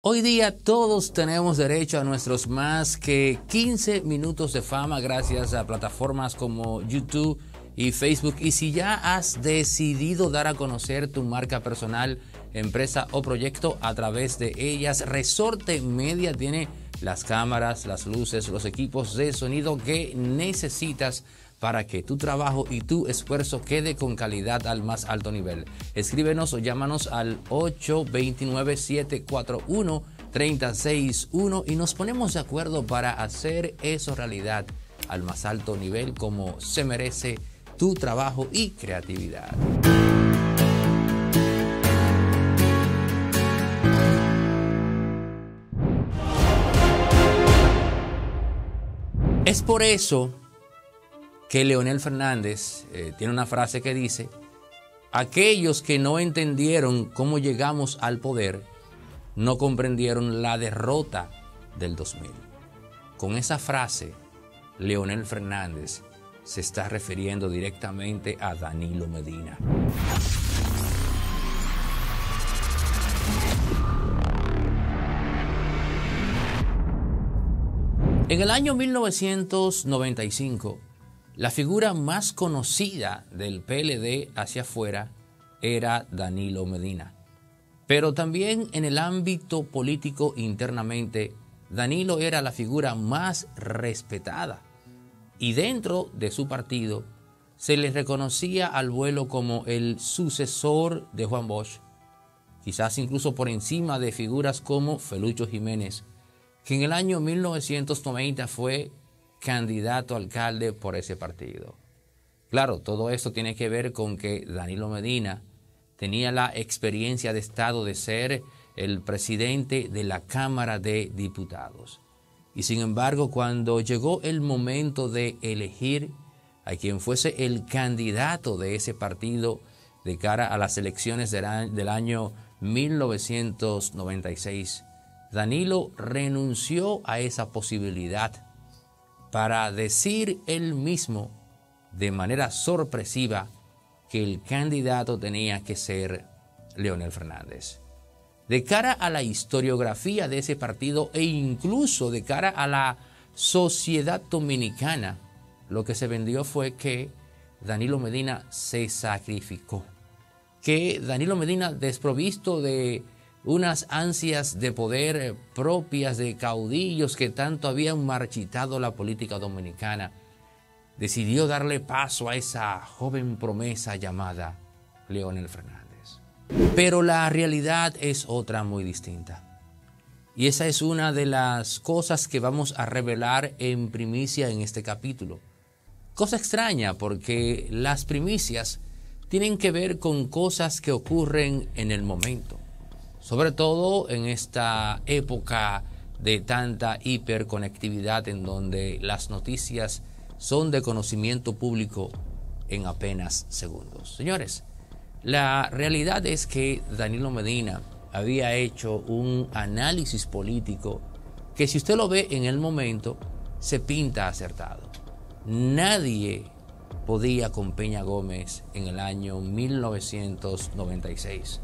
Hoy día todos tenemos derecho a nuestros más que 15 minutos de fama gracias a plataformas como YouTube y Facebook. Y si ya has decidido dar a conocer tu marca personal, empresa o proyecto a través de ellas, Resorte Media tiene las cámaras, las luces, los equipos de sonido que necesitas para que tu trabajo y tu esfuerzo quede con calidad al más alto nivel. Escríbenos o llámanos al 829-741-361 y nos ponemos de acuerdo para hacer eso realidad al más alto nivel como se merece tu trabajo y creatividad. Es por eso que Leonel Fernández eh, tiene una frase que dice, aquellos que no entendieron cómo llegamos al poder, no comprendieron la derrota del 2000. Con esa frase, Leonel Fernández se está refiriendo directamente a Danilo Medina. En el año 1995, la figura más conocida del PLD hacia afuera era Danilo Medina. Pero también en el ámbito político internamente, Danilo era la figura más respetada. Y dentro de su partido se le reconocía al vuelo como el sucesor de Juan Bosch, quizás incluso por encima de figuras como Felucho Jiménez, que en el año 1990 fue candidato alcalde por ese partido. Claro, todo esto tiene que ver con que Danilo Medina tenía la experiencia de Estado de ser el presidente de la Cámara de Diputados. Y sin embargo, cuando llegó el momento de elegir a quien fuese el candidato de ese partido de cara a las elecciones del año 1996, Danilo renunció a esa posibilidad para decir él mismo de manera sorpresiva que el candidato tenía que ser Leonel Fernández. De cara a la historiografía de ese partido e incluso de cara a la sociedad dominicana, lo que se vendió fue que Danilo Medina se sacrificó, que Danilo Medina desprovisto de unas ansias de poder eh, propias de caudillos que tanto habían marchitado la política dominicana, decidió darle paso a esa joven promesa llamada Leonel Fernández. Pero la realidad es otra muy distinta. Y esa es una de las cosas que vamos a revelar en primicia en este capítulo. Cosa extraña porque las primicias tienen que ver con cosas que ocurren en el momento sobre todo en esta época de tanta hiperconectividad en donde las noticias son de conocimiento público en apenas segundos. Señores, la realidad es que Danilo Medina había hecho un análisis político que si usted lo ve en el momento, se pinta acertado. Nadie podía con Peña Gómez en el año 1996.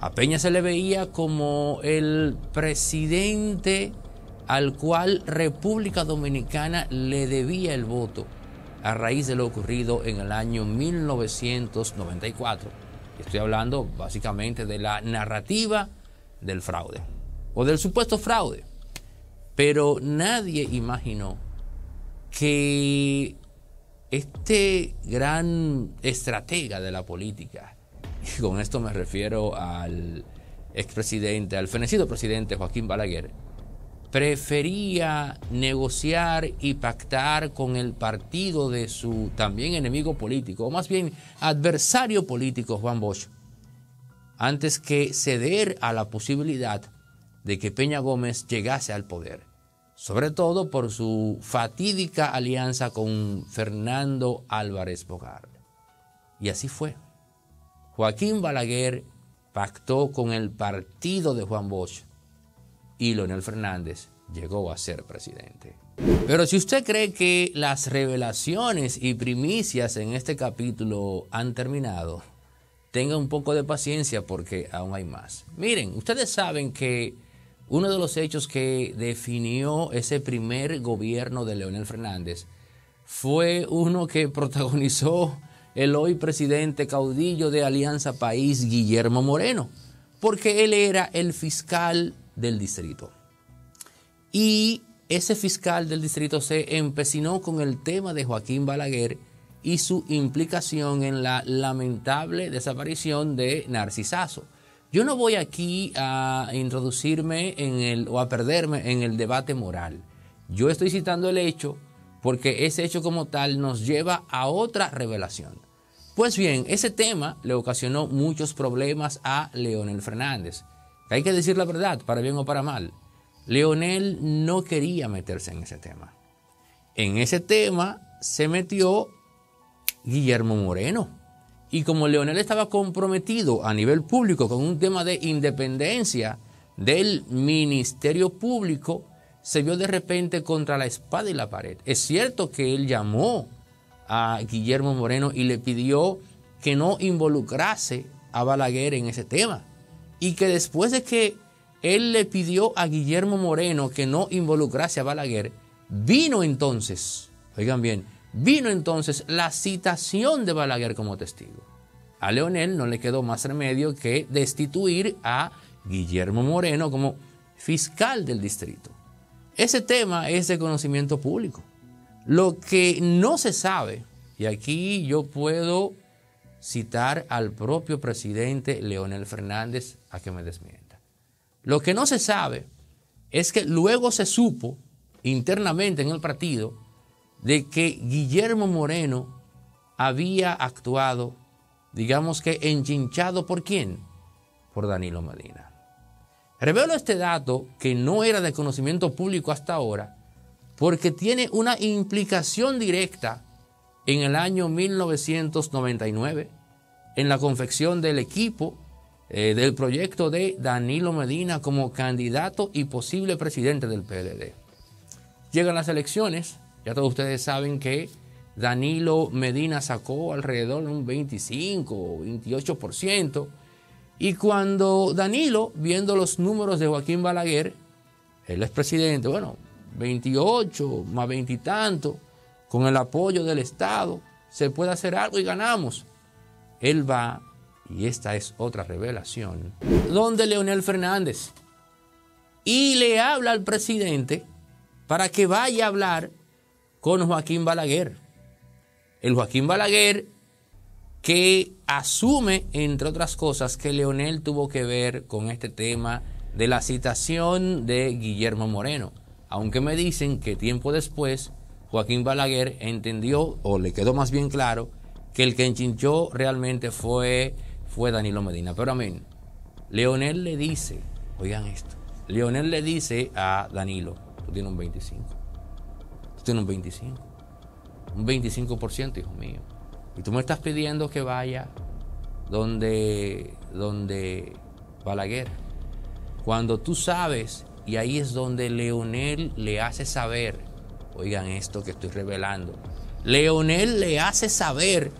A Peña se le veía como el presidente al cual República Dominicana le debía el voto a raíz de lo ocurrido en el año 1994. Estoy hablando básicamente de la narrativa del fraude o del supuesto fraude. Pero nadie imaginó que este gran estratega de la política, y con esto me refiero al expresidente, al fenecido presidente Joaquín Balaguer, prefería negociar y pactar con el partido de su también enemigo político, o más bien adversario político Juan Bosch, antes que ceder a la posibilidad de que Peña Gómez llegase al poder, sobre todo por su fatídica alianza con Fernando Álvarez Bogar. Y así fue. Joaquín Balaguer pactó con el partido de Juan Bosch y Leonel Fernández llegó a ser presidente. Pero si usted cree que las revelaciones y primicias en este capítulo han terminado, tenga un poco de paciencia porque aún hay más. Miren, ustedes saben que uno de los hechos que definió ese primer gobierno de Leonel Fernández fue uno que protagonizó el hoy presidente caudillo de Alianza País, Guillermo Moreno, porque él era el fiscal del distrito. Y ese fiscal del distrito se empecinó con el tema de Joaquín Balaguer y su implicación en la lamentable desaparición de Narcisazo. Yo no voy aquí a introducirme en el, o a perderme en el debate moral. Yo estoy citando el hecho porque ese hecho como tal nos lleva a otra revelación. Pues bien, ese tema le ocasionó muchos problemas a Leonel Fernández. Hay que decir la verdad, para bien o para mal. Leonel no quería meterse en ese tema. En ese tema se metió Guillermo Moreno. Y como Leonel estaba comprometido a nivel público con un tema de independencia del Ministerio Público, se vio de repente contra la espada y la pared. Es cierto que él llamó a Guillermo Moreno y le pidió que no involucrase a Balaguer en ese tema. Y que después de que él le pidió a Guillermo Moreno que no involucrase a Balaguer, vino entonces, oigan bien, Vino entonces la citación de Balaguer como testigo. A Leonel no le quedó más remedio que destituir a Guillermo Moreno como fiscal del distrito. Ese tema es de conocimiento público. Lo que no se sabe, y aquí yo puedo citar al propio presidente Leonel Fernández a que me desmienta. Lo que no se sabe es que luego se supo internamente en el partido de que Guillermo Moreno había actuado, digamos que enchinchado por quién? Por Danilo Medina. Revelo este dato que no era de conocimiento público hasta ahora, porque tiene una implicación directa en el año 1999, en la confección del equipo eh, del proyecto de Danilo Medina como candidato y posible presidente del PLD. Llegan las elecciones, ya todos ustedes saben que Danilo Medina sacó alrededor de un 25 o 28%. Y cuando Danilo, viendo los números de Joaquín Balaguer, el expresidente, bueno, 28 más 20 y tanto, con el apoyo del Estado, se puede hacer algo y ganamos. Él va, y esta es otra revelación, donde Leonel Fernández, y le habla al presidente para que vaya a hablar con Joaquín Balaguer. El Joaquín Balaguer que asume, entre otras cosas, que Leonel tuvo que ver con este tema de la citación de Guillermo Moreno. Aunque me dicen que tiempo después Joaquín Balaguer entendió, o le quedó más bien claro, que el que enchinchó realmente fue, fue Danilo Medina. Pero amén. Leonel le dice, oigan esto, Leonel le dice a Danilo, tú tienes un 25 tiene un 25. Un 25%, hijo mío. Y tú me estás pidiendo que vaya donde, donde Balaguer. Cuando tú sabes, y ahí es donde Leonel le hace saber, oigan esto que estoy revelando, Leonel le hace saber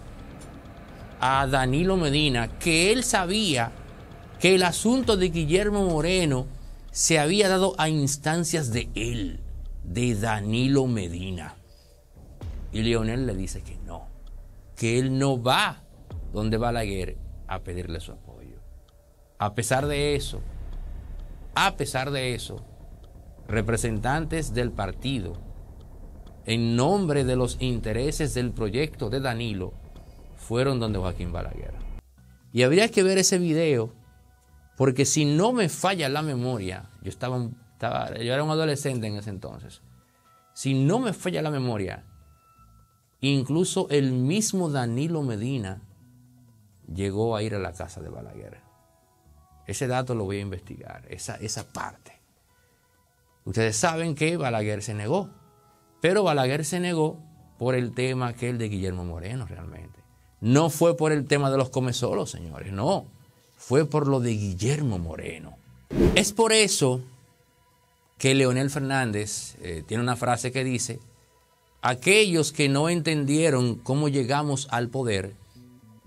a Danilo Medina que él sabía que el asunto de Guillermo Moreno se había dado a instancias de él de Danilo Medina. Y Leonel le dice que no, que él no va donde Balaguer a pedirle su apoyo. A pesar de eso, a pesar de eso, representantes del partido, en nombre de los intereses del proyecto de Danilo, fueron donde Joaquín Balaguer. Y habría que ver ese video, porque si no me falla la memoria, yo estaba yo era un adolescente en ese entonces. Si no me falla la memoria, incluso el mismo Danilo Medina llegó a ir a la casa de Balaguer. Ese dato lo voy a investigar, esa, esa parte. Ustedes saben que Balaguer se negó, pero Balaguer se negó por el tema aquel de Guillermo Moreno realmente. No fue por el tema de los comesolos, señores, no. Fue por lo de Guillermo Moreno. Es por eso que Leonel Fernández eh, tiene una frase que dice, aquellos que no entendieron cómo llegamos al poder,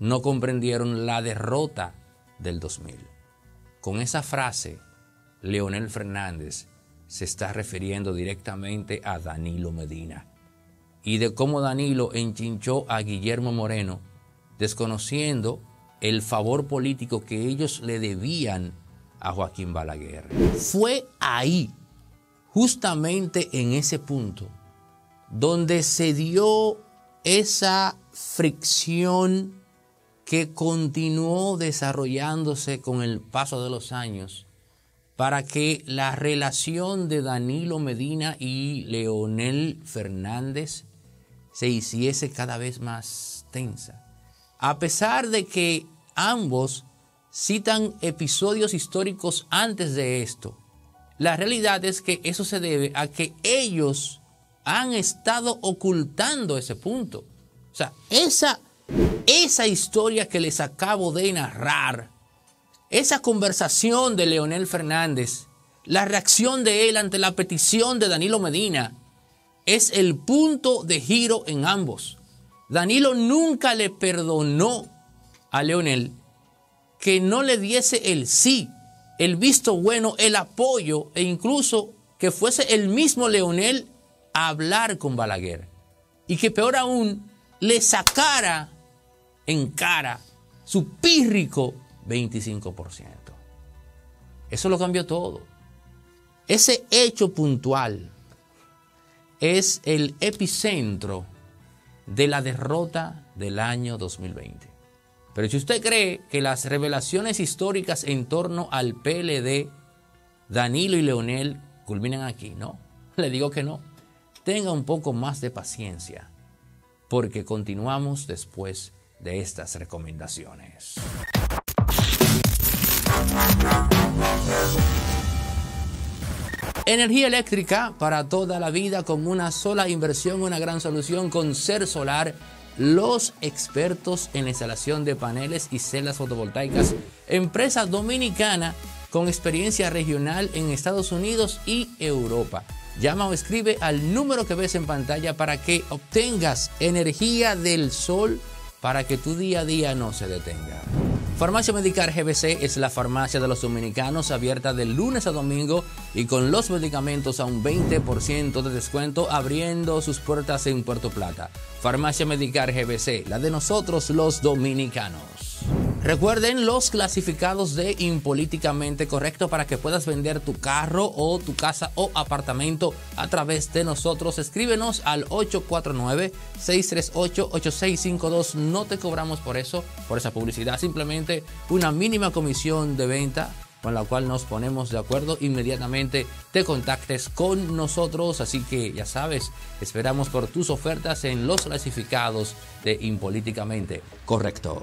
no comprendieron la derrota del 2000. Con esa frase, Leonel Fernández se está refiriendo directamente a Danilo Medina y de cómo Danilo enchinchó a Guillermo Moreno, desconociendo el favor político que ellos le debían a Joaquín Balaguer. Fue ahí, justamente en ese punto, donde se dio esa fricción que continuó desarrollándose con el paso de los años para que la relación de Danilo Medina y Leonel Fernández se hiciese cada vez más tensa. A pesar de que ambos citan episodios históricos antes de esto, la realidad es que eso se debe a que ellos han estado ocultando ese punto. O sea, esa, esa historia que les acabo de narrar, esa conversación de Leonel Fernández, la reacción de él ante la petición de Danilo Medina, es el punto de giro en ambos. Danilo nunca le perdonó a Leonel que no le diese el sí, el visto bueno, el apoyo e incluso que fuese el mismo Leonel a hablar con Balaguer. Y que peor aún, le sacara en cara su pírrico 25%. Eso lo cambió todo. Ese hecho puntual es el epicentro de la derrota del año 2020. Pero si usted cree que las revelaciones históricas en torno al PLD, Danilo y Leonel culminan aquí, no, le digo que no. Tenga un poco más de paciencia, porque continuamos después de estas recomendaciones. Energía eléctrica para toda la vida con una sola inversión, una gran solución con Ser Solar, los expertos en la instalación de paneles y celdas fotovoltaicas, empresa dominicana con experiencia regional en Estados Unidos y Europa. Llama o escribe al número que ves en pantalla para que obtengas energía del sol para que tu día a día no se detenga. Farmacia Medicar GBC es la farmacia de los dominicanos abierta de lunes a domingo y con los medicamentos a un 20% de descuento abriendo sus puertas en Puerto Plata. Farmacia Medicar GBC, la de nosotros los dominicanos. Recuerden los clasificados de Impolíticamente Correcto para que puedas vender tu carro o tu casa o apartamento a través de nosotros. Escríbenos al 849-638-8652. No te cobramos por eso, por esa publicidad. Simplemente una mínima comisión de venta con la cual nos ponemos de acuerdo, inmediatamente te contactes con nosotros. Así que ya sabes, esperamos por tus ofertas en los clasificados de Impolíticamente Correcto.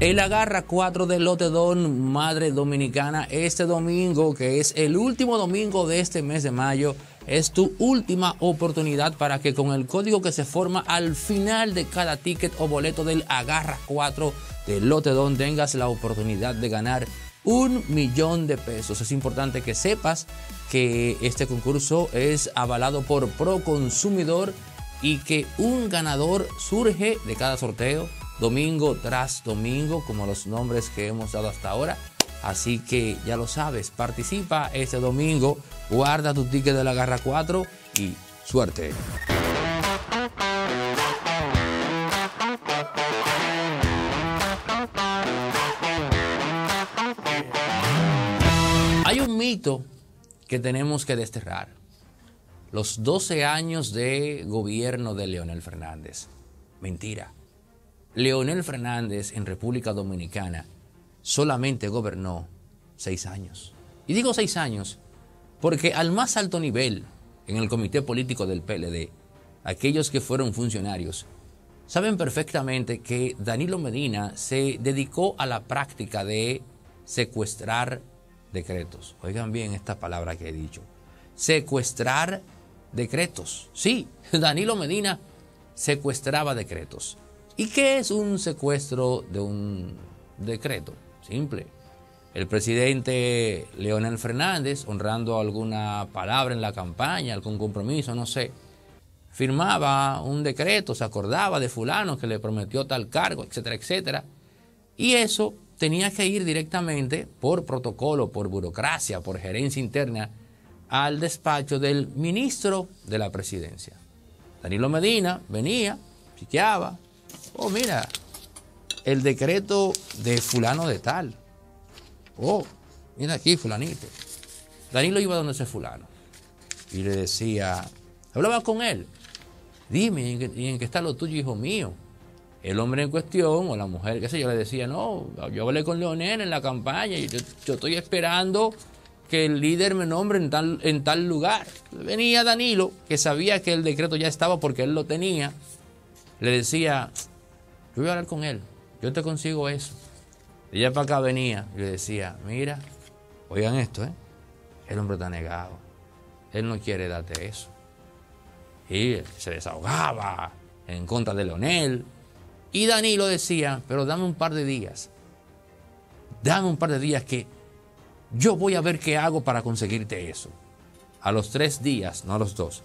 El agarra 4 del Lotedón Madre Dominicana este domingo, que es el último domingo de este mes de mayo, es tu última oportunidad para que con el código que se forma al final de cada ticket o boleto del Agarra 4 del Lotedón tengas la oportunidad de ganar un millón de pesos. Es importante que sepas que este concurso es avalado por Proconsumidor y que un ganador surge de cada sorteo domingo tras domingo, como los nombres que hemos dado hasta ahora. Así que ya lo sabes, participa este domingo, guarda tu ticket de la Garra 4 y suerte. Hay un mito que tenemos que desterrar. Los 12 años de gobierno de Leonel Fernández. Mentira. Leonel Fernández en República Dominicana solamente gobernó seis años. Y digo seis años porque al más alto nivel, en el comité político del PLD, aquellos que fueron funcionarios, saben perfectamente que Danilo Medina se dedicó a la práctica de secuestrar decretos. Oigan bien esta palabra que he dicho. Secuestrar decretos. Sí, Danilo Medina secuestraba decretos. ¿Y qué es un secuestro de un decreto? Simple. El presidente Leonel Fernández, honrando alguna palabra en la campaña, algún compromiso, no sé, firmaba un decreto, se acordaba de fulano que le prometió tal cargo, etcétera, etcétera. Y eso tenía que ir directamente por protocolo, por burocracia, por gerencia interna, al despacho del ministro de la presidencia. Danilo Medina venía, piqueaba, oh mira, el decreto de fulano de tal. Oh, mira aquí, fulanito. Danilo iba donde ese fulano y le decía, hablaba con él, dime, ¿y en qué está lo tuyo, hijo mío? El hombre en cuestión o la mujer, qué sé yo, le decía, no, yo hablé con Leonel en la campaña y yo, estoy esperando que el líder me nombre en tal, en tal lugar. Venía Danilo, que sabía que el decreto ya estaba porque él lo tenía, le decía, yo voy a hablar con él, yo te consigo eso. Ella para acá venía y le decía, mira, oigan esto, ¿eh? El hombre está negado. Él no quiere darte eso. Y se desahogaba en contra de Leonel. Y Danilo decía, pero dame un par de días. Dame un par de días que yo voy a ver qué hago para conseguirte eso. A los tres días, no a los dos,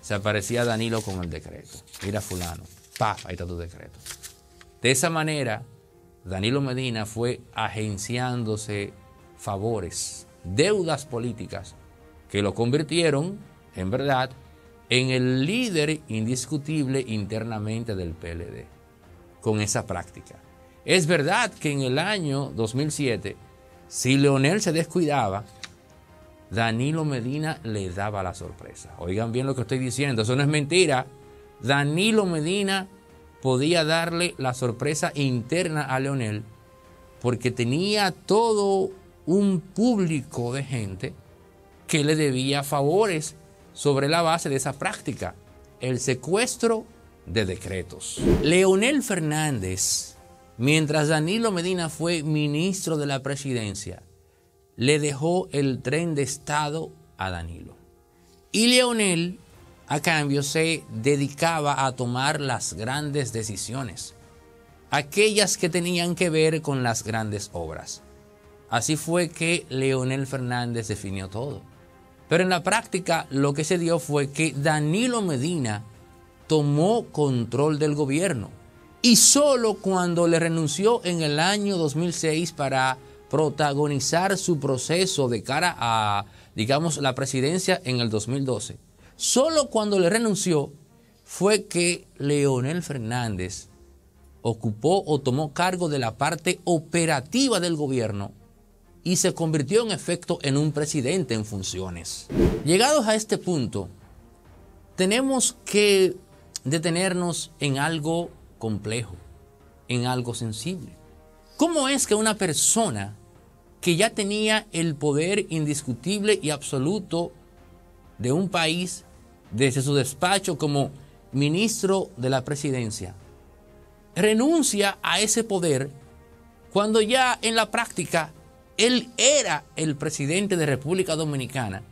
se aparecía Danilo con el decreto. Mira fulano, ahí está tu decreto. De esa manera, Danilo Medina fue agenciándose favores deudas políticas que lo convirtieron, en verdad, en el líder indiscutible internamente del PLD, con esa práctica. Es verdad que en el año 2007, si Leonel se descuidaba, Danilo Medina le daba la sorpresa. Oigan bien lo que estoy diciendo, eso no es mentira. Danilo Medina podía darle la sorpresa interna a Leonel porque tenía todo un público de gente que le debía favores sobre la base de esa práctica, el secuestro de decretos. Leonel Fernández, mientras Danilo Medina fue ministro de la presidencia, le dejó el tren de Estado a Danilo. Y Leonel, a cambio, se dedicaba a tomar las grandes decisiones, aquellas que tenían que ver con las grandes obras. Así fue que Leonel Fernández definió todo. Pero en la práctica lo que se dio fue que Danilo Medina tomó control del gobierno. Y solo cuando le renunció en el año 2006 para protagonizar su proceso de cara a, digamos, la presidencia en el 2012, solo cuando le renunció fue que Leonel Fernández ocupó o tomó cargo de la parte operativa del gobierno y se convirtió en efecto en un presidente en funciones. Llegados a este punto, tenemos que detenernos en algo complejo, en algo sensible. ¿Cómo es que una persona que ya tenía el poder indiscutible y absoluto de un país desde su despacho como ministro de la presidencia, renuncia a ese poder cuando ya en la práctica él era el presidente de República Dominicana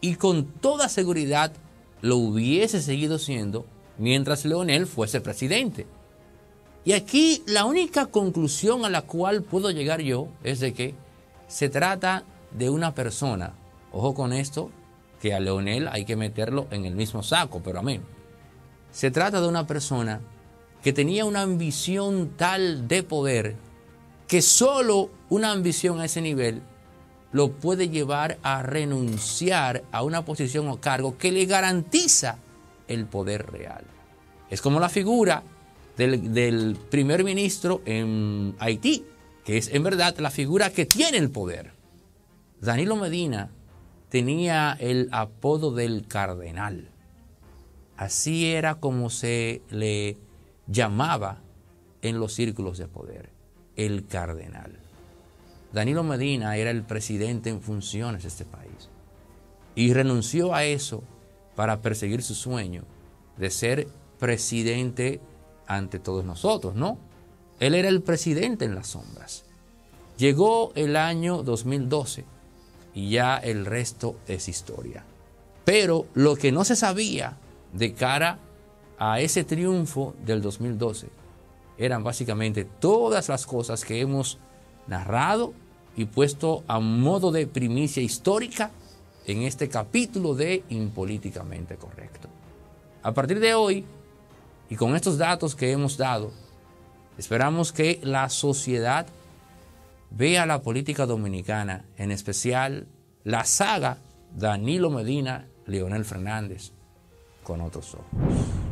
y con toda seguridad lo hubiese seguido siendo mientras Leonel fuese presidente. Y aquí la única conclusión a la cual puedo llegar yo es de que se trata de una persona, ojo con esto, que a Leonel hay que meterlo en el mismo saco, pero amén. Se trata de una persona que tenía una ambición tal de poder que solo una ambición a ese nivel lo puede llevar a renunciar a una posición o cargo que le garantiza el poder real. Es como la figura del, primer ministro en Haití, que es en verdad la figura que tiene el poder. Danilo Medina tenía el apodo del cardenal. Así era como se le llamaba en los círculos de poder el cardenal. Danilo Medina era el presidente en funciones de este país y renunció a eso para perseguir su sueño de ser presidente ante todos nosotros, ¿no? Él era el presidente en las sombras. Llegó el año 2012 y ya el resto es historia. Pero lo que no se sabía de cara a ese triunfo del 2012 eran básicamente todas las cosas que hemos narrado y puesto a modo de primicia histórica en este capítulo de Impolíticamente Correcto. A partir de hoy, y con estos datos que hemos dado, esperamos que la sociedad vea la política dominicana, en especial la saga Danilo Medina, Leonel Fernández, con otros ojos.